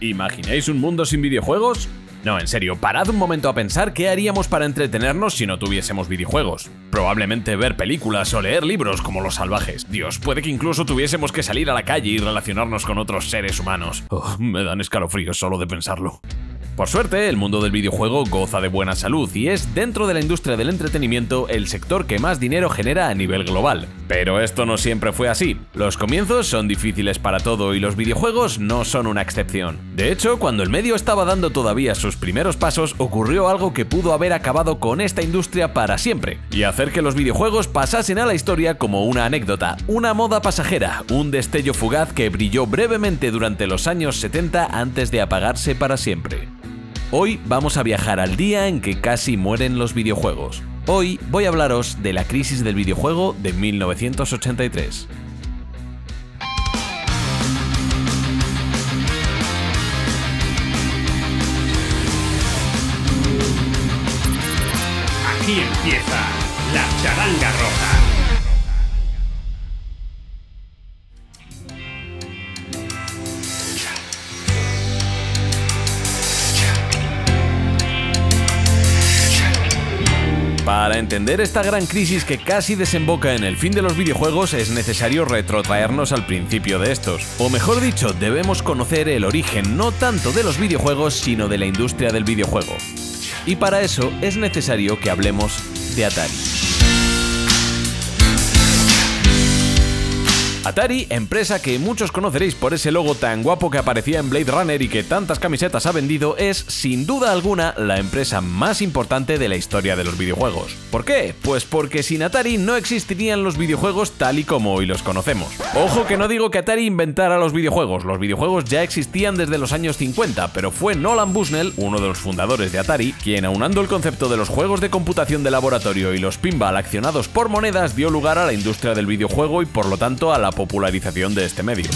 ¿Imagináis un mundo sin videojuegos? No, en serio, parad un momento a pensar qué haríamos para entretenernos si no tuviésemos videojuegos. Probablemente ver películas o leer libros como los salvajes. Dios, puede que incluso tuviésemos que salir a la calle y relacionarnos con otros seres humanos. Oh, me dan escalofríos solo de pensarlo. Por suerte, el mundo del videojuego goza de buena salud y es, dentro de la industria del entretenimiento, el sector que más dinero genera a nivel global. Pero esto no siempre fue así. Los comienzos son difíciles para todo y los videojuegos no son una excepción. De hecho, cuando el medio estaba dando todavía sus primeros pasos, ocurrió algo que pudo haber acabado con esta industria para siempre y hacer que los videojuegos pasasen a la historia como una anécdota, una moda pasajera, un destello fugaz que brilló brevemente durante los años 70 antes de apagarse para siempre. Hoy vamos a viajar al día en que casi mueren los videojuegos. Hoy voy a hablaros de la crisis del videojuego de 1983. Aquí empieza la charanga roja. Para entender esta gran crisis que casi desemboca en el fin de los videojuegos es necesario retrotraernos al principio de estos. O mejor dicho, debemos conocer el origen no tanto de los videojuegos, sino de la industria del videojuego. Y para eso es necesario que hablemos de Atari. Atari, empresa que muchos conoceréis por ese logo tan guapo que aparecía en Blade Runner y que tantas camisetas ha vendido, es sin duda alguna la empresa más importante de la historia de los videojuegos. ¿Por qué? Pues porque sin Atari no existirían los videojuegos tal y como hoy los conocemos. Ojo que no digo que Atari inventara los videojuegos, los videojuegos ya existían desde los años 50, pero fue Nolan Bushnell, uno de los fundadores de Atari, quien aunando el concepto de los juegos de computación de laboratorio y los pinball accionados por monedas dio lugar a la industria del videojuego y por lo tanto a la popularización de este medio.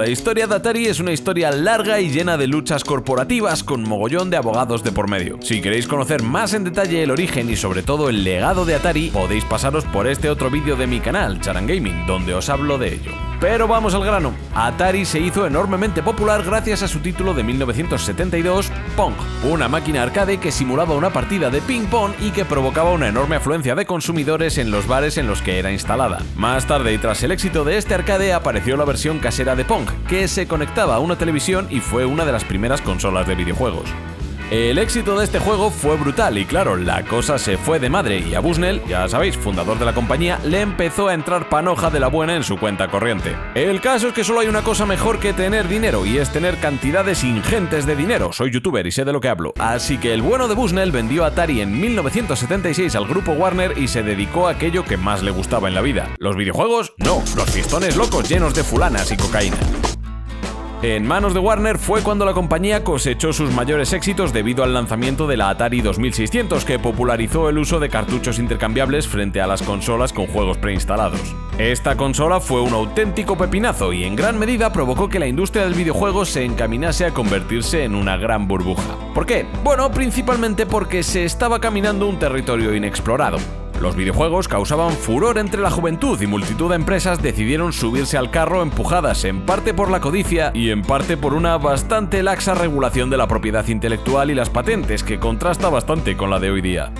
La historia de Atari es una historia larga y llena de luchas corporativas con mogollón de abogados de por medio. Si queréis conocer más en detalle el origen y sobre todo el legado de Atari, podéis pasaros por este otro vídeo de mi canal, Charan Gaming, donde os hablo de ello. Pero vamos al grano. Atari se hizo enormemente popular gracias a su título de 1972, Pong, una máquina arcade que simulaba una partida de ping-pong y que provocaba una enorme afluencia de consumidores en los bares en los que era instalada. Más tarde y tras el éxito de este arcade apareció la versión casera de Pong, que se conectaba a una televisión y fue una de las primeras consolas de videojuegos. El éxito de este juego fue brutal y claro, la cosa se fue de madre y a Busnell, ya sabéis, fundador de la compañía, le empezó a entrar panoja de la buena en su cuenta corriente. El caso es que solo hay una cosa mejor que tener dinero y es tener cantidades ingentes de dinero. Soy youtuber y sé de lo que hablo. Así que el bueno de Busnell vendió Atari en 1976 al grupo Warner y se dedicó a aquello que más le gustaba en la vida. ¿Los videojuegos? No, los pistones locos llenos de fulanas y cocaína. En manos de Warner fue cuando la compañía cosechó sus mayores éxitos debido al lanzamiento de la Atari 2600 que popularizó el uso de cartuchos intercambiables frente a las consolas con juegos preinstalados. Esta consola fue un auténtico pepinazo y en gran medida provocó que la industria del videojuego se encaminase a convertirse en una gran burbuja. ¿Por qué? Bueno, principalmente porque se estaba caminando un territorio inexplorado. Los videojuegos causaban furor entre la juventud y multitud de empresas decidieron subirse al carro empujadas en parte por la codicia y en parte por una bastante laxa regulación de la propiedad intelectual y las patentes que contrasta bastante con la de hoy día.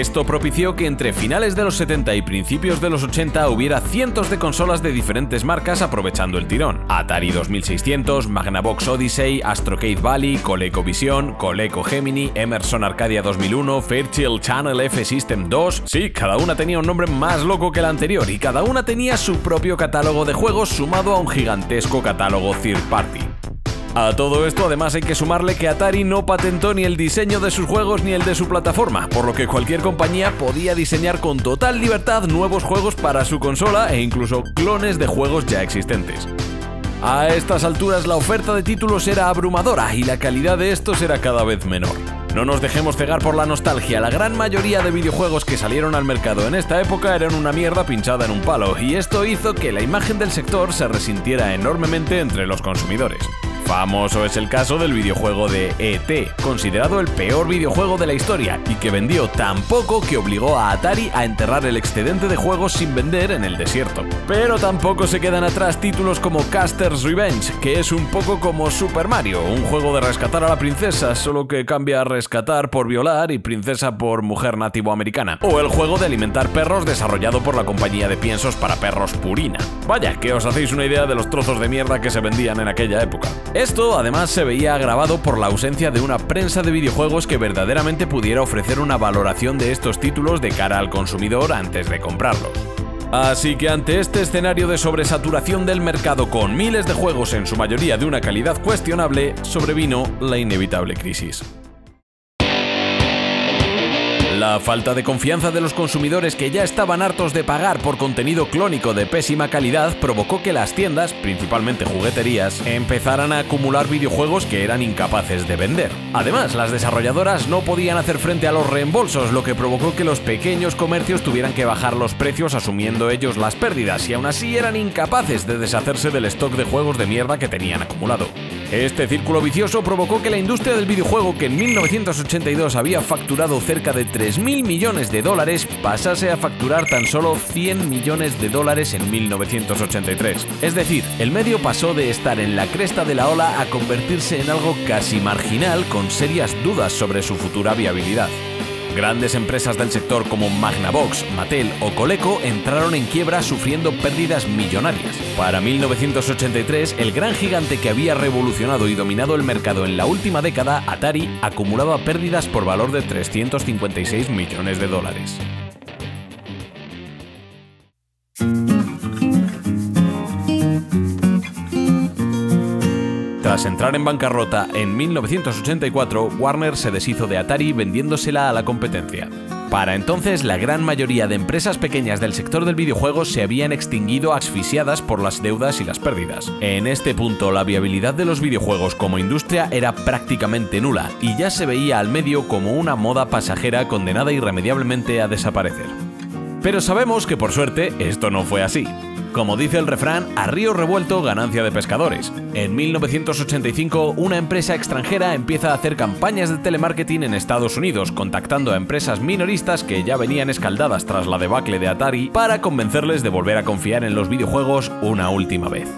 Esto propició que entre finales de los 70 y principios de los 80 hubiera cientos de consolas de diferentes marcas aprovechando el tirón. Atari 2600, Magnavox Odyssey, Astrocade Valley, ColecoVision, Coleco Gemini, Emerson Arcadia 2001, Fairchild Channel F System 2. Sí, cada una tenía un nombre más loco que la anterior y cada una tenía su propio catálogo de juegos sumado a un gigantesco catálogo third party. A todo esto además hay que sumarle que Atari no patentó ni el diseño de sus juegos ni el de su plataforma, por lo que cualquier compañía podía diseñar con total libertad nuevos juegos para su consola e incluso clones de juegos ya existentes. A estas alturas la oferta de títulos era abrumadora y la calidad de estos era cada vez menor. No nos dejemos cegar por la nostalgia, la gran mayoría de videojuegos que salieron al mercado en esta época eran una mierda pinchada en un palo, y esto hizo que la imagen del sector se resintiera enormemente entre los consumidores. Famoso es el caso del videojuego de ET, considerado el peor videojuego de la historia y que vendió tan poco que obligó a Atari a enterrar el excedente de juegos sin vender en el desierto. Pero tampoco se quedan atrás títulos como Caster's Revenge, que es un poco como Super Mario, un juego de rescatar a la princesa, solo que cambia a rescatar por violar y princesa por mujer nativo americana. O el juego de alimentar perros desarrollado por la compañía de piensos para perros Purina. Vaya, que os hacéis una idea de los trozos de mierda que se vendían en aquella época. Esto además se veía agravado por la ausencia de una prensa de videojuegos que verdaderamente pudiera ofrecer una valoración de estos títulos de cara al consumidor antes de comprarlos. Así que ante este escenario de sobresaturación del mercado con miles de juegos en su mayoría de una calidad cuestionable, sobrevino la inevitable crisis. La falta de confianza de los consumidores que ya estaban hartos de pagar por contenido clónico de pésima calidad provocó que las tiendas, principalmente jugueterías, empezaran a acumular videojuegos que eran incapaces de vender. Además, las desarrolladoras no podían hacer frente a los reembolsos, lo que provocó que los pequeños comercios tuvieran que bajar los precios asumiendo ellos las pérdidas y aún así eran incapaces de deshacerse del stock de juegos de mierda que tenían acumulado. Este círculo vicioso provocó que la industria del videojuego, que en 1982 había facturado cerca de 3.000 millones de dólares, pasase a facturar tan solo 100 millones de dólares en 1983. Es decir, el medio pasó de estar en la cresta de la ola a convertirse en algo casi marginal con serias dudas sobre su futura viabilidad. Grandes empresas del sector como Magnavox, Mattel o Coleco entraron en quiebra sufriendo pérdidas millonarias. Para 1983, el gran gigante que había revolucionado y dominado el mercado en la última década, Atari, acumulaba pérdidas por valor de 356 millones de dólares. Tras entrar en bancarrota en 1984, Warner se deshizo de Atari vendiéndosela a la competencia. Para entonces, la gran mayoría de empresas pequeñas del sector del videojuego se habían extinguido asfixiadas por las deudas y las pérdidas. En este punto, la viabilidad de los videojuegos como industria era prácticamente nula y ya se veía al medio como una moda pasajera condenada irremediablemente a desaparecer. Pero sabemos que por suerte esto no fue así. Como dice el refrán, a río revuelto ganancia de pescadores. En 1985, una empresa extranjera empieza a hacer campañas de telemarketing en Estados Unidos, contactando a empresas minoristas que ya venían escaldadas tras la debacle de Atari para convencerles de volver a confiar en los videojuegos una última vez.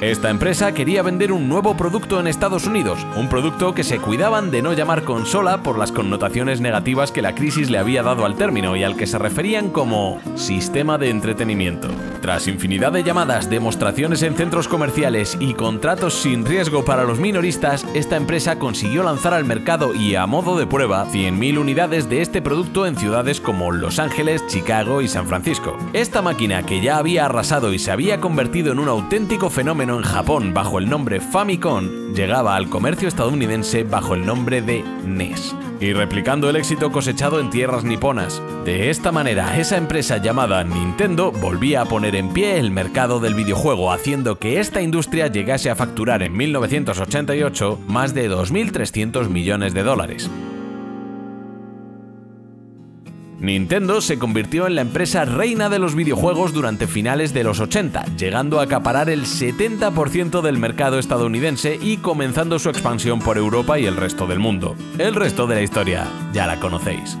Esta empresa quería vender un nuevo producto en Estados Unidos, un producto que se cuidaban de no llamar consola por las connotaciones negativas que la crisis le había dado al término y al que se referían como sistema de entretenimiento. Tras infinidad de llamadas, demostraciones en centros comerciales y contratos sin riesgo para los minoristas, esta empresa consiguió lanzar al mercado y a modo de prueba 100.000 unidades de este producto en ciudades como Los Ángeles, Chicago y San Francisco. Esta máquina que ya había arrasado y se había convertido en un auténtico en Japón bajo el nombre Famicom, llegaba al comercio estadounidense bajo el nombre de NES y replicando el éxito cosechado en tierras niponas. De esta manera, esa empresa llamada Nintendo volvía a poner en pie el mercado del videojuego, haciendo que esta industria llegase a facturar en 1988 más de 2.300 millones de dólares. Nintendo se convirtió en la empresa reina de los videojuegos durante finales de los 80, llegando a acaparar el 70% del mercado estadounidense y comenzando su expansión por Europa y el resto del mundo. El resto de la historia ya la conocéis.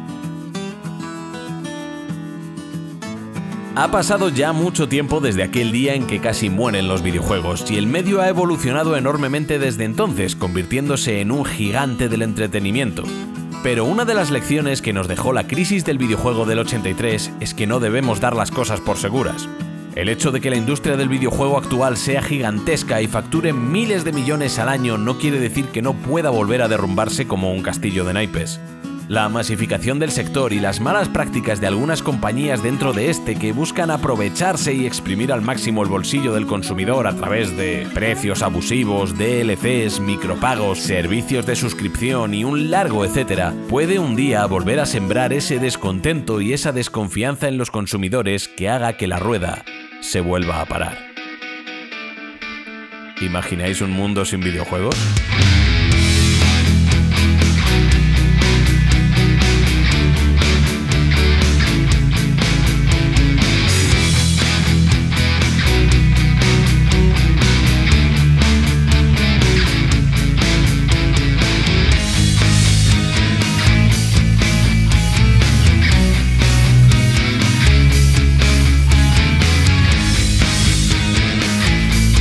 Ha pasado ya mucho tiempo desde aquel día en que casi mueren los videojuegos y el medio ha evolucionado enormemente desde entonces, convirtiéndose en un gigante del entretenimiento. Pero una de las lecciones que nos dejó la crisis del videojuego del 83 es que no debemos dar las cosas por seguras. El hecho de que la industria del videojuego actual sea gigantesca y facture miles de millones al año no quiere decir que no pueda volver a derrumbarse como un castillo de naipes. La masificación del sector y las malas prácticas de algunas compañías dentro de este que buscan aprovecharse y exprimir al máximo el bolsillo del consumidor a través de precios abusivos, DLCs, micropagos, servicios de suscripción y un largo etcétera, puede un día volver a sembrar ese descontento y esa desconfianza en los consumidores que haga que la rueda se vuelva a parar. ¿Imagináis un mundo sin videojuegos?